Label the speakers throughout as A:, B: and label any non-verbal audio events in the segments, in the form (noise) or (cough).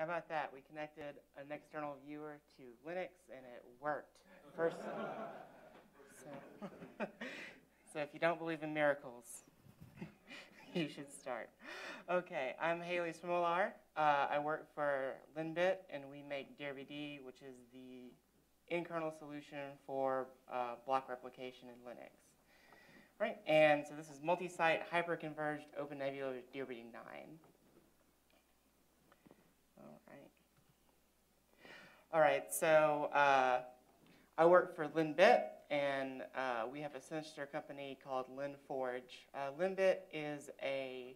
A: How about that? We connected an external viewer to Linux and it worked. First, so, (laughs) so if you don't believe in miracles, (laughs) you should start. Okay, I'm Hayley Swimelar. Uh, I work for Linbit and we make DRBD, which is the in-kernel solution for uh, block replication in Linux. Right, and so this is multi-site hyper-converged Open Nebula DRBD 9. All right. All right, so uh, I work for Linbit, and uh, we have a sister company called LinForge. Uh, Linbit is a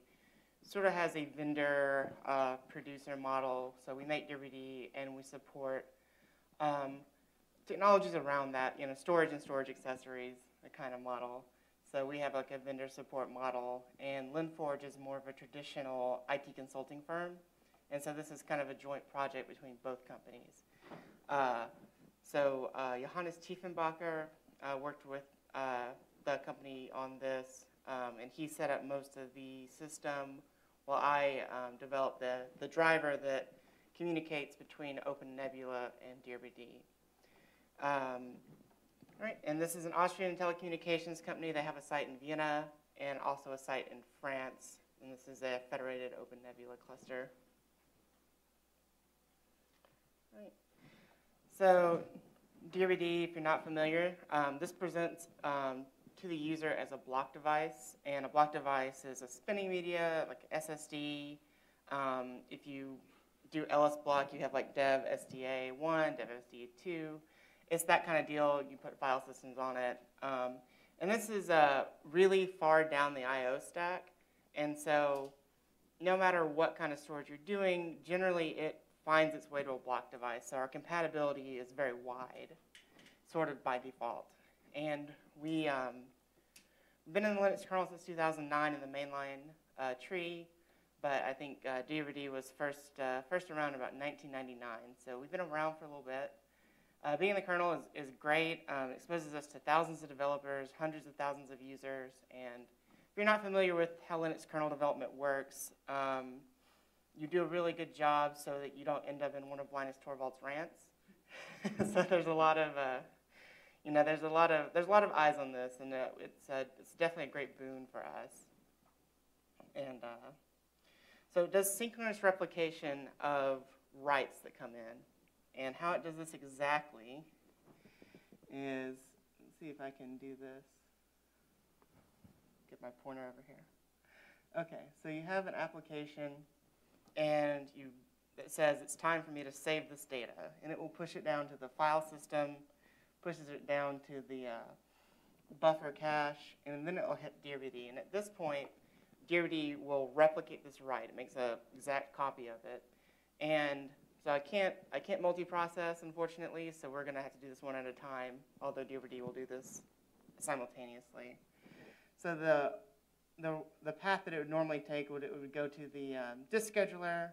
A: sort of has a vendor uh, producer model. So we make DRBD and we support um, technologies around that, you know, storage and storage accessories, the kind of model. So we have like a vendor support model, and LinForge is more of a traditional IT consulting firm. And so this is kind of a joint project between both companies. Uh, so uh, Johannes Tiefenbacher uh, worked with the company on this, um, and he set up most of the system while I um, developed the, the driver that communicates between Open Nebula and DRBD. Um, right, and this is an Austrian telecommunications company. They have a site in Vienna and also a site in France, and this is a federated Open Nebula cluster. Right. So DRBD, if you're not familiar, um, this presents um, to the user as a block device, and a block device is a spinning media, like SSD. Um, if you do LS block, you have like dev SDA1, dev SDA2. It's that kind of deal. You put file systems on it. Um, and this is uh, really far down the I.O. stack. And so no matter what kind of storage you're doing, generally it finds its way to a block device. So our compatibility is very wide, sort of by default. And we, um, been in the Linux kernel since 2009 in the mainline uh, tree, but I think uh, DRBD was first, uh, first around about 1999. So we've been around for a little bit. Uh, being in the kernel is, is great. Um, it exposes us to thousands of developers, hundreds of thousands of users. And if you're not familiar with how Linux kernel development works, um, you do a really good job so that you don't end up in one of Linus Torvalds' rants. (laughs) so there's a lot of uh, you know, there's a lot of there's a lot of eyes on this, and uh, it's a, it's definitely a great boon for us. And uh, so, it does synchronous replication of writes that come in, and how it does this exactly is let's see if I can do this. Get my pointer over here. Okay, so you have an application, and you it says it's time for me to save this data, and it will push it down to the file system pushes it down to the uh, buffer cache, and then it'll hit DRBD. And at this point, DRBD will replicate this write. It makes an exact copy of it. And so I can't, I can't multi-process, unfortunately, so we're going to have to do this one at a time, although DRBD will do this simultaneously. So the, the, the path that it would normally take would, it would go to the um, disk scheduler,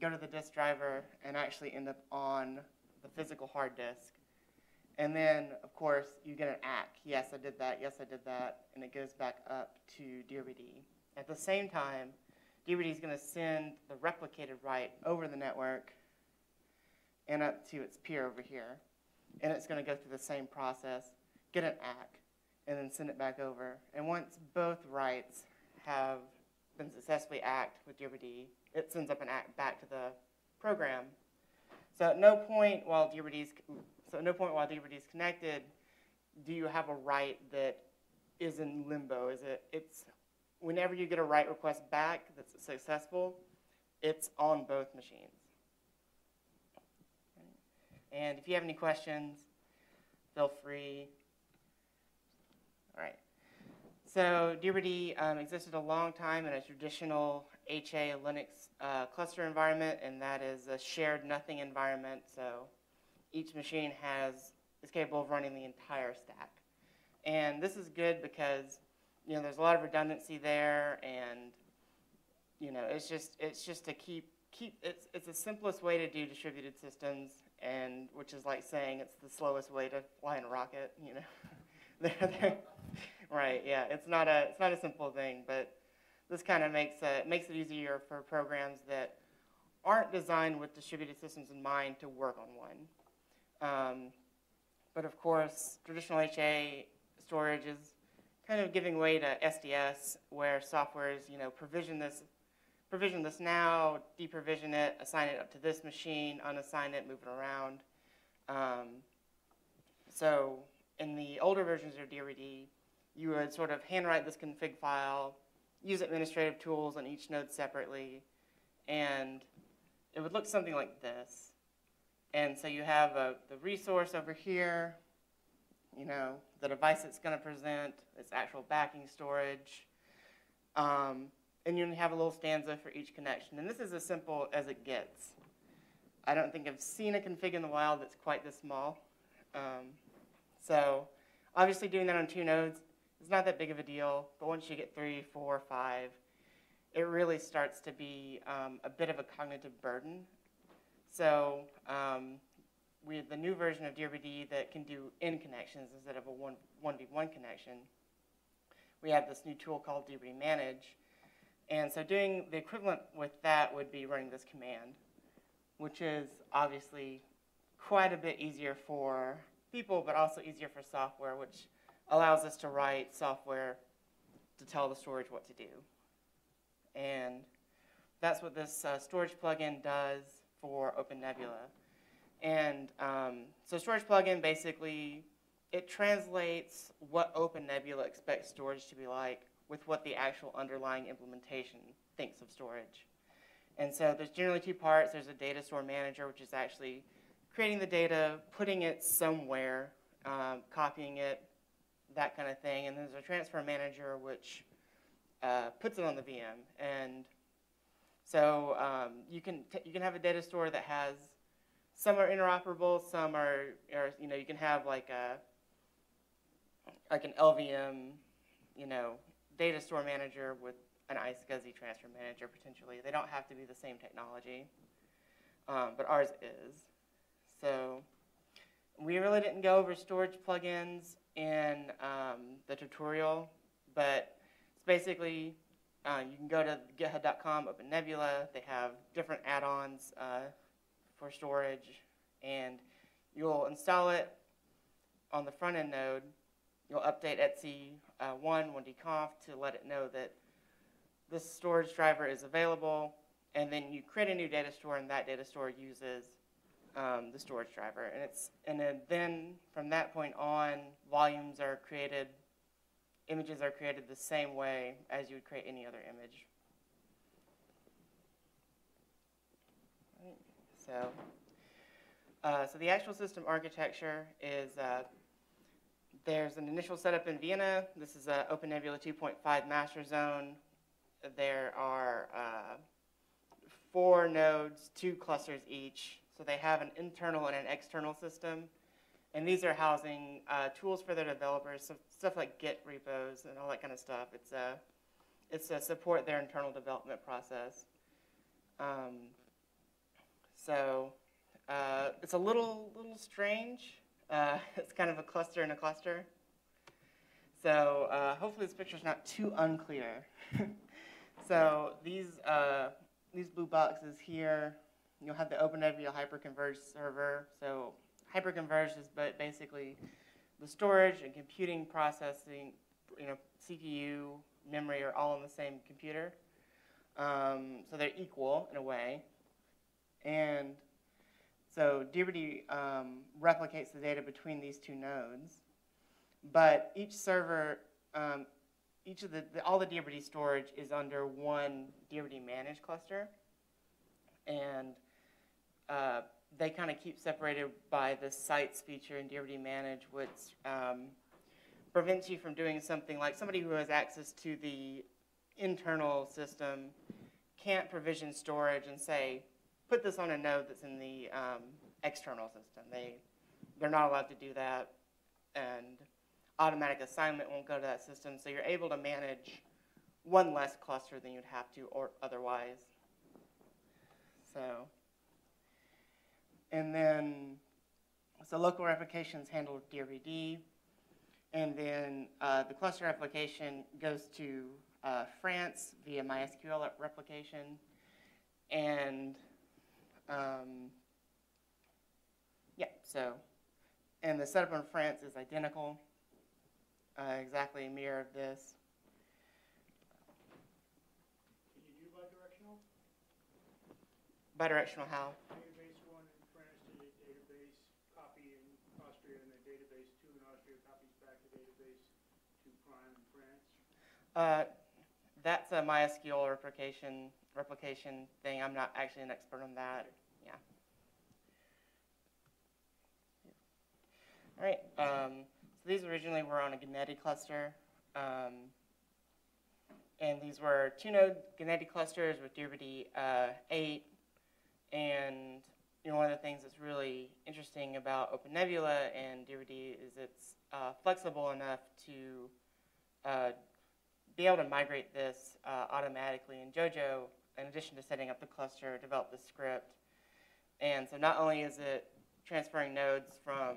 A: go to the disk driver, and actually end up on the physical hard disk. And then, of course, you get an ACK. Yes, I did that. Yes, I did that. And it goes back up to DRBD. At the same time, DRBD is going to send the replicated write over the network and up to its peer over here. And it's going to go through the same process, get an ACK, and then send it back over. And once both writes have been successfully ACKed with DRBD, it sends up an act back to the program. So at no point while DRBD is so at no point while DRBD is connected do you have a write that is in limbo. Is it? It's whenever you get a write request back that's successful, it's on both machines. And if you have any questions, feel free. All right. So DRBD um, existed a long time in a traditional HA Linux uh, cluster environment, and that is a shared nothing environment. So each machine has is capable of running the entire stack. And this is good because you know there's a lot of redundancy there, and you know it's just it's just to keep keep it's it's the simplest way to do distributed systems, and which is like saying it's the slowest way to fly in a rocket. You know, (laughs) right? Yeah, it's not a it's not a simple thing, but this kind of makes it makes it easier for programs that aren't designed with distributed systems in mind to work on one. Um, but of course, traditional HA storage is kind of giving way to SDS, where software is, you know, provision this, provision this now, deprovision it, assign it up to this machine, unassign it, move it around. Um, so in the older versions of DRBD, you would sort of handwrite this config file, use administrative tools on each node separately, and it would look something like this. And so you have a, the resource over here, you know, the device it's going to present, its actual backing storage, um, and you have a little stanza for each connection. And this is as simple as it gets. I don't think I've seen a config in the wild that's quite this small. Um, so obviously doing that on two nodes is not that big of a deal, but once you get three, four, five, it really starts to be um, a bit of a cognitive burden. So um, we have the new version of DRBD that can do N connections instead of a one, 1v1 connection. We have this new tool called DRBD Manage. And so doing the equivalent with that would be running this command, which is obviously quite a bit easier for people, but also easier for software, which allows us to write software to tell the storage what to do. And that's what this uh, storage plugin does for OpenNebula. And um, so storage plugin basically, it translates what OpenNebula expects storage to be like with what the actual underlying implementation thinks of storage. And so there's generally two parts. There's a data store manager, which is actually creating the data, putting it somewhere, um, copying it, that kind of thing. And there's a transfer manager, which uh, puts it on the VM. And so um, you can you can have a data store that has some are interoperable, some are, are you know you can have like a like an LVM, you know, data store manager with an iSCSI transfer manager potentially. They don't have to be the same technology, um, but ours is. So we really didn't go over storage plugins in um, the tutorial, but it's basically uh, you can go to github.com, open Nebula. They have different add-ons uh, for storage, and you'll install it on the front end node. You'll update etc uh, 1 1dconf to let it know that this storage driver is available, and then you create a new data store, and that data store uses um, the storage driver. And it's and then from that point on, volumes are created, images are created the same way as you would create any other image. So, uh, so the actual system architecture is uh, there's an initial setup in Vienna. This is an OpenNebula 2.5 master zone. There are uh, four nodes, two clusters each. So they have an internal and an external system. And these are housing uh, tools for their developers, so stuff like Git repos and all that kind of stuff. It's a, it's to support their internal development process. Um, so uh, it's a little, little strange. Uh, (laughs) it's kind of a cluster in a cluster. So uh, hopefully this picture is not too unclear. (laughs) so these, uh, these blue boxes here you'll have the OpenNebula hyperconverged server. So hyperconverged is but basically the storage and computing processing, you know, CPU, memory are all on the same computer. Um, so they're equal in a way. And so DRBD um, replicates the data between these two nodes. But each server, um, each of the, the, all the DRBD storage is under one DRBD managed cluster. And uh, they kind of keep separated by the sites feature in DRBD Manage, which um, prevents you from doing something like somebody who has access to the internal system can't provision storage and say, put this on a node that's in the um, external system. They, they're not allowed to do that, and automatic assignment won't go to that system, so you're able to manage one less cluster than you'd have to or otherwise. So and then, so local replications handled DRBD. And then uh, the cluster application goes to uh, France via MySQL replication. And Um, yeah, so, and the setup in France is identical, uh, exactly a mirror of this.
B: Can you do bidirectional?
A: Bidirectional how?
B: Database one in France to the database, copy in Austria, and then database two in Austria copies back to database to prime in France.
A: Uh, that's a MySQL replication replication thing. I'm not actually an expert on that. Yeah. All right. Um, so these originally were on a Ganeti cluster, um, and these were two-node Ganeti clusters with DRBD uh, eight. And you know, one of the things that's really interesting about OpenNebula and DRBD is it's uh, flexible enough to uh, be able to migrate this uh, automatically in JoJo, in addition to setting up the cluster, develop the script. And so not only is it transferring nodes from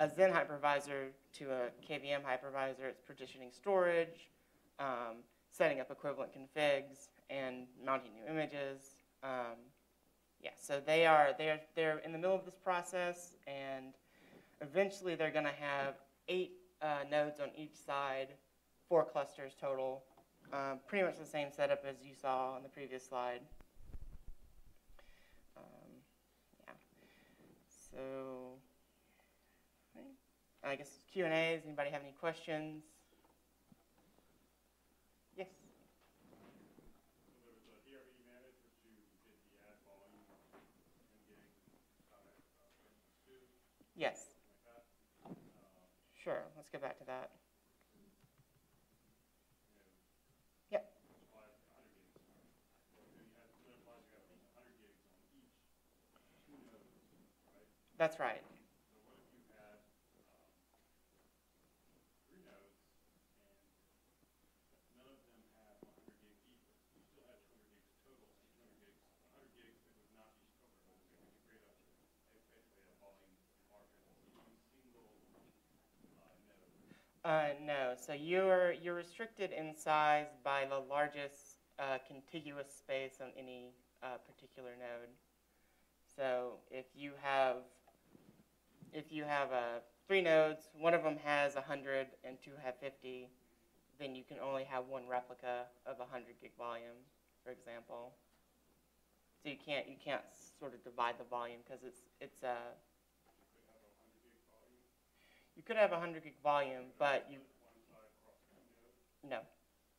A: a Xen hypervisor to a KVM hypervisor, it's partitioning storage, um, setting up equivalent configs, and mounting new images. Um, yeah, so they are they're they're in the middle of this process, and eventually they're going to have eight uh, nodes on each side four clusters total. Um, pretty much the same setup as you saw on the previous slide. Um, yeah. So, I guess Q and A's. Anybody have any questions? Yes.
C: Get uh,
A: Yes.
C: Uh,
A: Sure. Let's go back to that.
C: you know,
A: Yep.
C: supplies a hundred gigs. So you have, that implies you have a hundred gigs on each two nodes, right?
A: That's right.
C: So what if you had, um, three nodes and none of them have a hundred gigs each, but you still had two hundred gigs total, so two hundred gigs, a hundred gigs that would not be stored, so you could create a, a- basically a volume larger than single, uh.
A: Uh, no. So you're you're restricted in size by the largest uh, contiguous space on any uh, particular node. So if you have if you have uh, three nodes, one of them has 100 and two have 50, then you can only have one replica of 100 gig volume, for example. So you can't you can't sort of divide the volume because it's it's uh, you could have a 100 gig volume, but you no,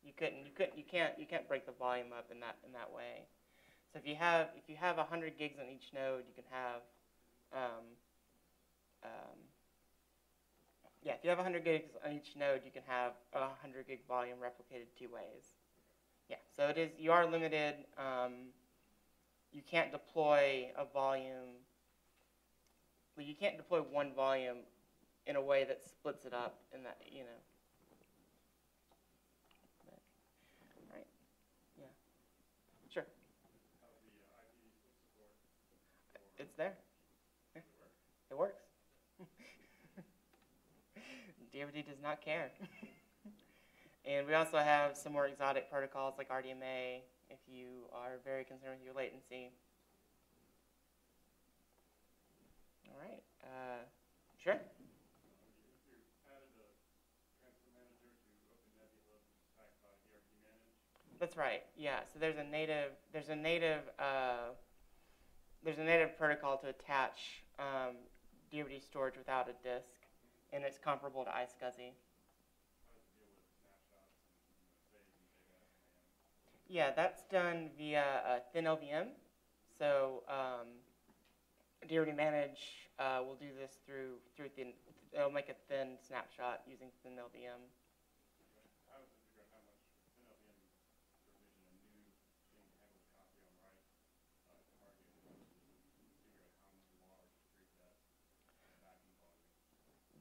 A: you couldn't. You couldn't. You can't. You can't break the volume up in that in that way. So if you have if you have 100 gigs on each node, you can have um, um, yeah. If you have 100 gigs on each node, you can have a 100 gig volume replicated two ways. Yeah. So it is. You are limited. Um, you can't deploy a volume. Well, you can't deploy one volume in a way that splits it up in that you know. But, right. Yeah. Sure. It's there. Yeah. It works. DRBD does not care. (laughs) and we also have some more exotic protocols like RDMA if you are very concerned with your latency. All right. Uh, sure. That's right. Yeah. So there's a native. There's a native. Uh, there's a native protocol to attach um, DRBD storage without a disk, and it's comparable to iSCSI. Yeah, that's done via uh, ThinLVM. So um, DRBD Manage uh, will do this through through thin. It'll make a thin snapshot using ThinLVM.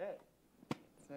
A: it. So